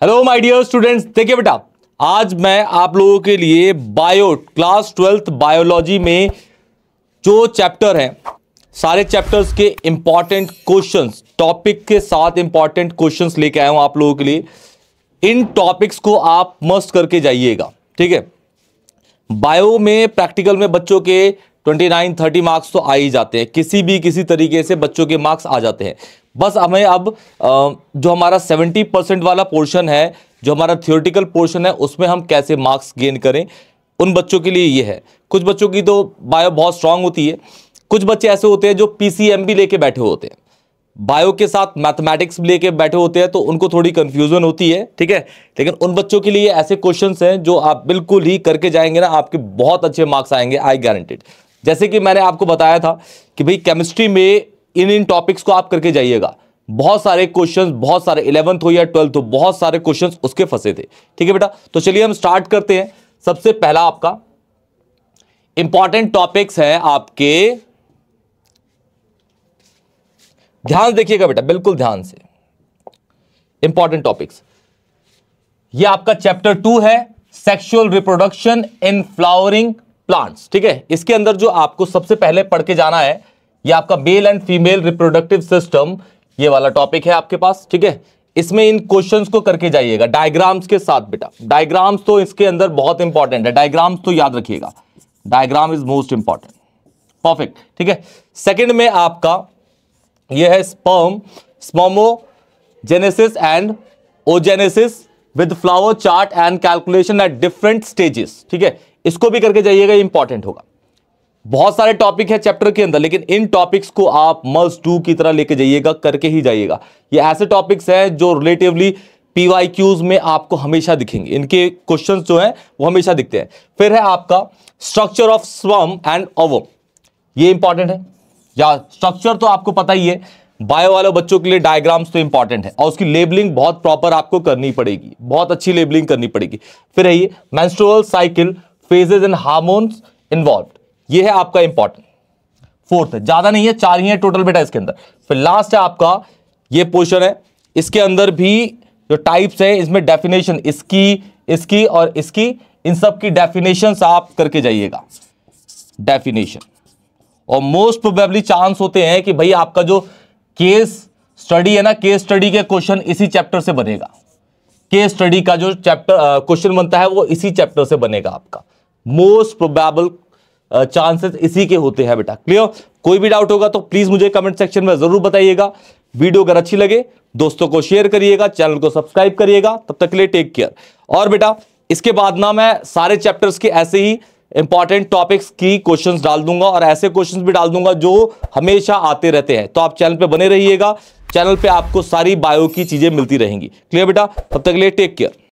Hello my dear students देखिए बेटा, आज मैं आप लोगों के लिए बायो क्लास ट्वेल्थ बायोलॉजी में जो चैप्टर हैं, सारे चैप्टर्स के इंपॉर्टेंट क्वेश्चंस टॉपिक के साथ इंपॉर्टेंट क्वेश्चंस लेके आया हूँ आप लोगों के लिए। इन टॉपिक्स को आप मस्ट करके जाइएगा, ठीक है? बायो में प्रैक्टिकल में बच्चों के 29 30 मार्क्स तो आ ही जाते हैं। किसी भी, किसी तरीके से बच्चों के मार्क्स आ जाते हैं। बस हमें अब जो हमारा 70 परसेंट वाला पोर्शन है, जो हमारा थियोरटिकल पोर्शन है, उसमें हम कैसे मार्क्स गेन करें, उन बच्चों के लिए ये है। कुछ बच्चों की तो बायो बहुत स्ट्रांग होती है। कुछ बच्चे ऐसे होते हैं जो पीसीएम भी लेके बैठे होते हैं। बायो के साथ मैथमेटिक्स भी लेके बैठे होते हैं तो उनको थोड़ी कंफ्यूजन होती है, ठीक है? लेकिन उन बच्चों के लिए ऐसे क्वेश्चंस हैं, जो आप बिल्कुल ही करके जाएँगे ना, आपके बहुत अच्छे मार्क्स आएँगे आई गारंटेड जैसे कि मैंने आपको बताया था कि भाई केमिस्ट्री में इन इन टॉपिक्स को आप करके जाइएगा। बहुत सारे क्वेश्चंस बहुत सारे इलेवंथ हो या ट्वेल्थ हो, बहुत सारे क्वेश्चंस उसके फंसे थे। ठीक है बेटा? तो चलिए हम स्टार्ट करते हैं। सबसे पहला आपका इंपॉर्टेंट टॉपिक्स है आपके। ध्यान देखिएगा बेटा, बिल्कुल ध्यान से। इंपॉर्टेंट टॉपिक्स ये आपका चैप्टर टू है sexual reproduction in flowering plants ठीक है? इसके अंदर जो आपको सबसे पहले पढ़ के जाना है, ये आपका male and female reproductive system ये वाला टॉपिक है आपके पास, ठीक है? इसमें इन क्वेश्चंस को करके जाइएगा डायग्राम्स के साथ बेटा। डायग्राम्स तो इसके अंदर बहुत इंपॉर्टेंट है डायग्राम्स तो याद रखिएगा। Diagram is most important perfect ठीक है? सेकंड में आपका यह है sperm spermatogenesis and oogenesis with flow chart and calculation at different stages ठीक है? इसको भी करके जाइएगा इंपॉर्टेंट होगा। बहुत सारे टॉपिक है चैप्टर के अंदर, लेकिन इन टॉपिक्स को आप मस्ट टू की तरह लेके जाइएगा, करके ही जाइएगा। ये ऐसे टॉपिक्स हैं जो रिलेटिवली पीवाईक्यूज में आपको हमेशा दिखेंगे। इनके क्वेश्चंस जो हैं, वो हमेशा दिखते हैं। फिर है आपका structure of sperm and ovum ये इंपॉर्टेंट है। या स्ट्रक्चर तो आपको पता ही है बायो वाले बच्चों के लिए डायग्राम्स तो इंपॉर्टेंट है। और उसकी लेबलिंग बहुत प्रॉपर आपको करनी पड़ेगी। बहुत अच्छी लेबलिंग करनी पड़ेगी। फिर ये menstrual cycle phases and hormones involve ये है आपका इंपॉर्टेंट फोर्थ है ज़्यादा नहीं है, चार ही है टोटल बेटा इसके अंदर। फिर लास्ट है आपका, ये पोर्शन है। इसके अंदर भी जो टाइप्स है, इसमें डेफिनेशन इसकी इसकी और इसकी, इन सब की डेफिनेशन आप करके जाइएगा। डेफिनेशन और मोस्ट प्रोबेबली चांस होते हैं कि भाई आपका जो केस स्टडी है ना, केस स्टडी के क्वेश्चन इसी चैप्टर से बनेगा। केस स्टडी का जो चैप्टर क्वेश्चन बनता है, वो इसी चैप्टर से बनेगा आपका। मोस्ट प्रोबेबल चांसेस इसी के होते हैं बेटा। क्लियर कोई भी डाउट होगा तो प्लीज़ मुझे कमेंट सेक्शन में ज़रूर बताइएगा। वीडियो अगर अच्छी लगे, दोस्तों को शेयर करिएगा चैनल को सब्सक्राइब करिएगा। तब तक के लिए टेक केयर और बेटा, इसके बाद ना मैं सारे चैप्टर्स के ऐसे ही इंपॉर्टेंट टॉपिक्स की क्वेश्चंस डाल दूँगा और ऐसे क्वेश्चंस भी डाल दूँगा जो हमेशा आते रहते हैं। तो आप चैनल पे बने रहिएगा। चैनल पे आपको सारी बायो की चीज़ें मिलती रहेंगी। क्लियर बेटा? तब तक के लिए टेक केयर